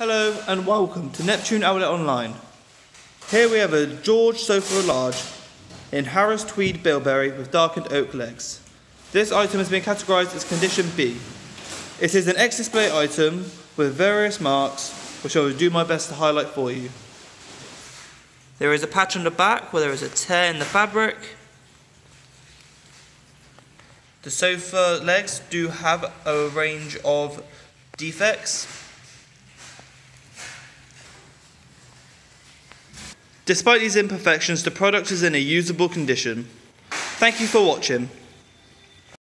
Hello and welcome to Neptune Outlet Online. Here we have a George Sofa Large in Harris Tweed Bilberry with darkened oak legs. This item has been categorised as condition B. It is an ex-display item with various marks which I will do my best to highlight for you. There is a patch on the back where there is a tear in the fabric. The sofa legs do have a range of defects. Despite these imperfections, the product is in a usable condition. Thank you for watching.